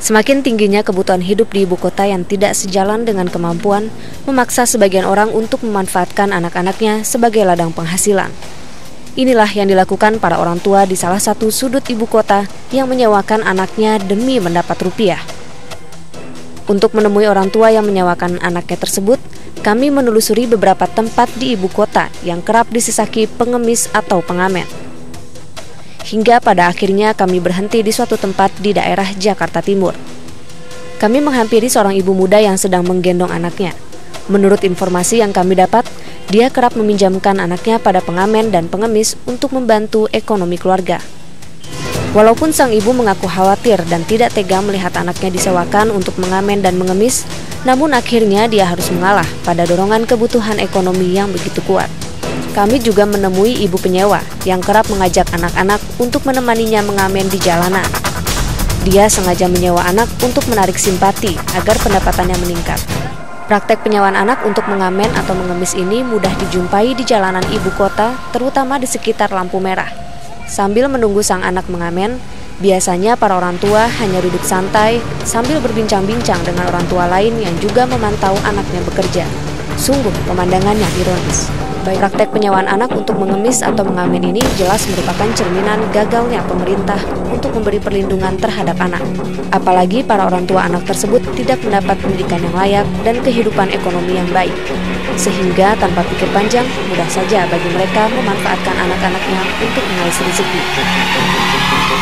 Semakin tingginya kebutuhan hidup di ibu kota yang tidak sejalan dengan kemampuan, memaksa sebagian orang untuk memanfaatkan anak-anaknya sebagai ladang penghasilan. Inilah yang dilakukan para orang tua di salah satu sudut ibu kota yang menyewakan anaknya demi mendapat rupiah. Untuk menemui orang tua yang menyewakan anaknya tersebut, kami menelusuri beberapa tempat di ibu kota yang kerap disesaki pengemis atau pengamen. Hingga pada akhirnya kami berhenti di suatu tempat di daerah Jakarta Timur. Kami menghampiri seorang ibu muda yang sedang menggendong anaknya. Menurut informasi yang kami dapat, dia kerap meminjamkan anaknya pada pengamen dan pengemis untuk membantu ekonomi keluarga. Walaupun sang ibu mengaku khawatir dan tidak tega melihat anaknya disewakan untuk mengamen dan mengemis, namun akhirnya dia harus mengalah pada dorongan kebutuhan ekonomi yang begitu kuat. Kami juga menemui ibu penyewa yang kerap mengajak anak-anak untuk menemaninya mengamen di jalanan. Dia sengaja menyewa anak untuk menarik simpati agar pendapatannya meningkat. Praktek penyewaan anak untuk mengamen atau mengemis ini mudah dijumpai di jalanan ibu kota, terutama di sekitar lampu merah. Sambil menunggu sang anak mengamen, biasanya para orang tua hanya duduk santai sambil berbincang-bincang dengan orang tua lain yang juga memantau anaknya bekerja. Sungguh pemandangan yang ironis. Baik praktek penyewaan anak untuk mengemis atau mengamen ini jelas merupakan cerminan gagalnya pemerintah untuk memberi perlindungan terhadap anak. Apalagi para orang tua anak tersebut tidak mendapat pendidikan yang layak dan kehidupan ekonomi yang baik. Sehingga tanpa pikir panjang, mudah saja bagi mereka memanfaatkan anak-anaknya untuk mengais rezeki.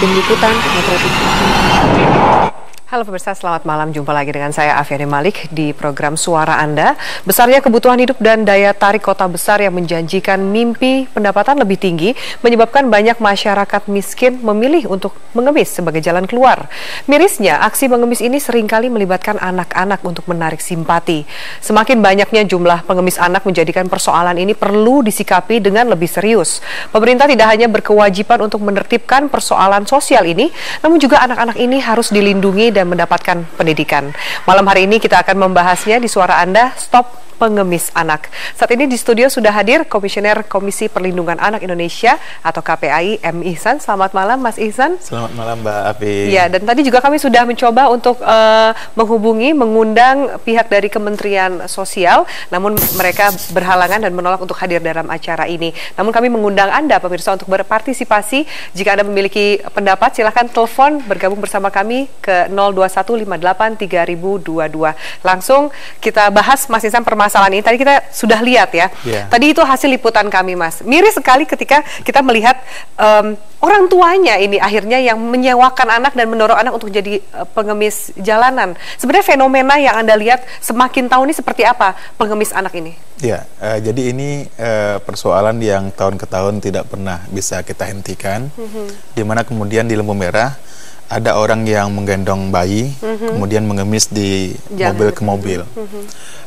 Tim Liputan Metro TV. Halo pemirsa, selamat malam. Jumpa lagi dengan saya Afiani Malik di program Suara Anda. Besarnya kebutuhan hidup dan daya tarik kota besar yang menjanjikan mimpi pendapatan lebih tinggi menyebabkan banyak masyarakat miskin memilih untuk mengemis sebagai jalan keluar. Mirisnya, aksi mengemis ini sering kali melibatkan anak-anak untuk menarik simpati. Semakin banyaknya jumlah pengemis anak menjadikan persoalan ini perlu disikapi dengan lebih serius. Pemerintah tidak hanya berkewajiban untuk menertibkan persoalan sosial ini, namun juga anak-anak ini harus dilindungi dan mendapatkan pendidikan. Malam hari ini kita akan membahasnya di suara Anda, Stop pengemis anak. Saat ini di studio sudah hadir Komisioner Komisi Perlindungan Anak Indonesia atau KPAI M. Ihsan. Selamat malam Mas Ihsan. Selamat malam Mbak Api. Ya, dan tadi juga kami sudah mencoba untuk uh, menghubungi, mengundang pihak dari Kementerian Sosial, namun mereka berhalangan dan menolak untuk hadir dalam acara ini. Namun kami mengundang Anda pemirsa untuk berpartisipasi. Jika Anda memiliki pendapat, silahkan telepon bergabung bersama kami ke 021583022. Langsung kita bahas Mas Ihsan permasalahan permasalahan ini tadi kita sudah lihat ya. Yeah. Tadi itu hasil liputan kami, Mas. Miris sekali ketika kita melihat um, orang tuanya ini akhirnya yang menyewakan anak dan mendorong anak untuk jadi uh, pengemis jalanan. Sebenarnya fenomena yang Anda lihat semakin tahun ini seperti apa pengemis anak ini? Ya, uh, jadi ini uh, persoalan yang tahun ke tahun tidak pernah bisa kita hentikan. Mm -hmm. Di mana kemudian di lampu merah ada orang yang menggendong bayi, mm -hmm. kemudian mengemis di Jangan. mobil ke mobil. Mm -hmm.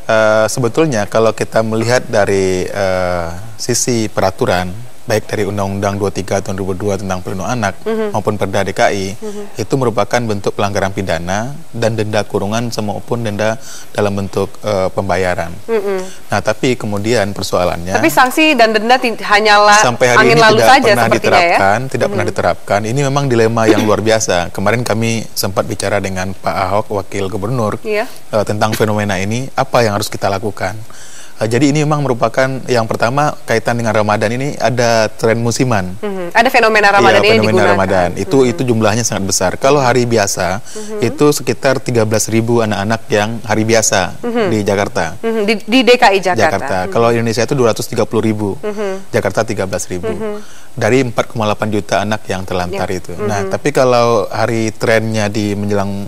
uh, sebetulnya kalau kita melihat dari uh, sisi peraturan baik dari Undang-Undang 23 tahun 2002 tentang perlindungan anak mm -hmm. maupun Perda DKI mm -hmm. itu merupakan bentuk pelanggaran pidana dan denda kurungan maupun denda dalam bentuk uh, pembayaran. Mm -hmm. Nah, tapi kemudian persoalannya Tapi sanksi dan denda hanyalah sampai hari angin ini lalu tidak saja pernah ya? diterapkan, ya? tidak mm -hmm. pernah diterapkan. Ini memang dilema yang luar biasa. Kemarin kami sempat bicara dengan Pak Ahok, wakil gubernur, yeah. Iya. uh, tentang fenomena ini, apa yang harus kita lakukan. Uh, jadi ini memang merupakan yang pertama kaitan dengan Ramadan ini ada tren musiman. Mm-hmm. Ada fenomena Ramadan ya, ini fenomena digunakan. Ramadan. Itu mm-hmm. itu jumlahnya sangat besar. Kalau hari biasa mm-hmm. itu sekitar 13.000 anak-anak yang hari biasa mm-hmm. di Jakarta. Mm-hmm. Di, di DKI Jakarta. Jakarta. Mm-hmm. Kalau Indonesia itu 230.000. Mm-hmm. Jakarta 13.000. Mm-hmm. Dari 4,8 juta anak yang terlantar yeah. itu. Mm-hmm. Nah, tapi kalau hari trennya di menjelang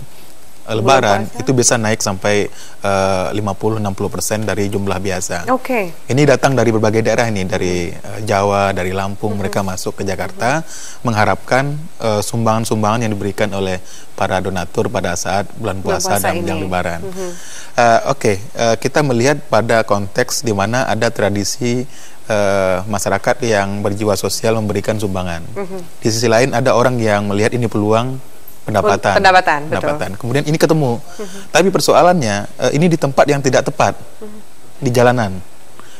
Lebaran itu bisa naik sampai uh, 50-60 persen dari jumlah biasa. Oke. Okay. Ini datang dari berbagai daerah ini dari uh, Jawa, dari Lampung, mm -hmm. mereka masuk ke Jakarta mm -hmm. mengharapkan sumbangan eh, sumbangan-sumbangan yang diberikan oleh para donatur pada saat bulan puasa, puasa dan menjelang Lebaran. Mm -hmm. uh, Oke, okay. uh, kita melihat pada konteks di mana ada tradisi uh, masyarakat yang berjiwa sosial memberikan sumbangan. Mm -hmm. Di sisi lain ada orang yang melihat ini peluang pendapatan. Pendapatan, pendapatan. Betul. Kemudian ini ketemu. Uh-huh. Tapi persoalannya uh, ini di tempat yang tidak tepat. Uh-huh. Di jalanan.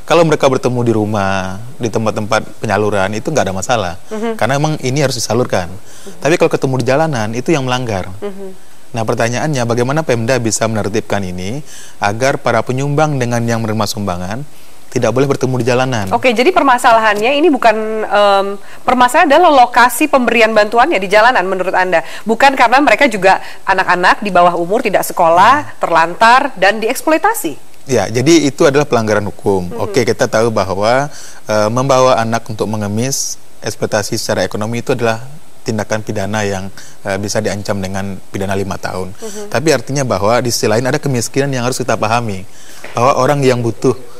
Kalau mereka bertemu di rumah, di tempat-tempat penyaluran itu nggak ada masalah. Uh-huh. Karena memang ini harus disalurkan. Uh-huh. Tapi kalau ketemu di jalanan itu yang melanggar. Uh-huh. Nah pertanyaannya bagaimana Pemda bisa menertibkan ini agar para penyumbang dengan yang menerima sumbangan tidak boleh bertemu di jalanan. Oke, jadi permasalahannya ini bukan um, permasalahan adalah lokasi pemberian bantuannya di jalanan menurut Anda. Bukan karena mereka juga anak-anak di bawah umur tidak sekolah, terlantar dan dieksploitasi. Ya, jadi itu adalah pelanggaran hukum. -hmm. Oke, kita tahu bahwa uh, membawa anak untuk mengemis eksploitasi secara ekonomi itu adalah tindakan pidana yang uh, bisa diancam dengan pidana lima tahun. Mm -hmm. Tapi artinya bahwa di sisi lain ada kemiskinan yang harus kita pahami bahwa orang yang butuh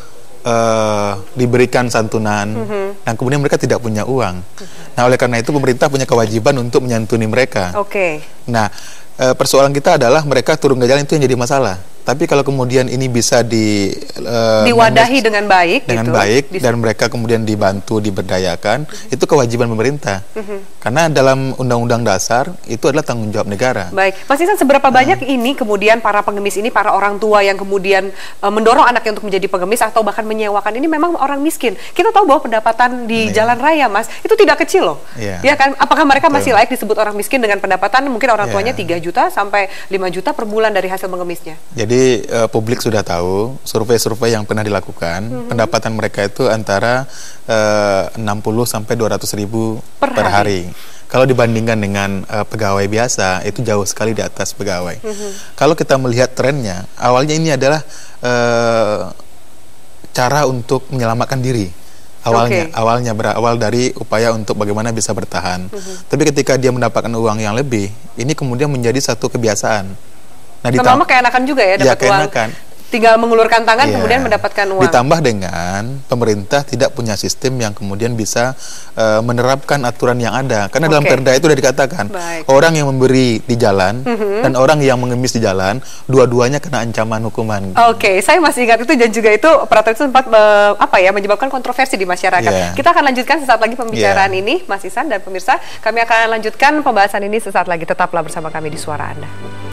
uh, diberikan santunan mm -hmm. dan kemudian mereka tidak punya uang. Mm -hmm. Nah, oleh karena itu pemerintah punya kewajiban untuk menyantuni mereka. Oke. Okay. Nah, uh, persoalan kita adalah mereka turun ke jalan itu yang jadi masalah. Tapi kalau kemudian ini bisa di uh, diwadahi dengan baik, dengan gitu, baik dan mereka kemudian dibantu diberdayakan, uh-huh. itu kewajiban pemerintah. Uh-huh. Karena dalam Undang-Undang Dasar itu adalah tanggung jawab negara. Baik, Mas Isan, seberapa uh. banyak ini kemudian para pengemis ini, para orang tua yang kemudian uh, mendorong anaknya untuk menjadi pengemis atau bahkan menyewakan ini memang orang miskin. Kita tahu bahwa pendapatan di yeah. jalan raya, Mas, itu tidak kecil loh. Yeah. Ya kan? Apakah mereka Betul. masih layak disebut orang miskin dengan pendapatan mungkin orang yeah. tuanya 3 juta sampai 5 juta per bulan dari hasil mengemisnya? Jadi jadi uh, publik sudah tahu survei-survei yang pernah dilakukan mm -hmm. pendapatan mereka itu antara uh, 60 sampai 200 ribu per, per hari. hari. Kalau dibandingkan dengan uh, pegawai biasa itu jauh sekali di atas pegawai. Mm -hmm. Kalau kita melihat trennya, awalnya ini adalah uh, cara untuk menyelamatkan diri awalnya okay. awalnya berawal dari upaya untuk bagaimana bisa bertahan. Mm -hmm. Tapi ketika dia mendapatkan uang yang lebih, ini kemudian menjadi satu kebiasaan. Nah, lama-lama keenakan juga ya dapat ya, uang. Tinggal mengulurkan tangan ya. kemudian mendapatkan uang. Ditambah dengan pemerintah tidak punya sistem yang kemudian bisa uh, menerapkan aturan yang ada. Karena okay. dalam Perda itu sudah dikatakan Baik. orang yang memberi di jalan mm -hmm. dan orang yang mengemis di jalan, dua-duanya kena ancaman hukuman. Oke, okay. saya masih ingat itu dan juga itu peraturan itu sempat uh, apa ya menyebabkan kontroversi di masyarakat. Yeah. Kita akan lanjutkan sesaat lagi pembicaraan yeah. ini, Mas Isan dan pemirsa. Kami akan lanjutkan pembahasan ini sesaat lagi. Tetaplah bersama kami di Suara Anda.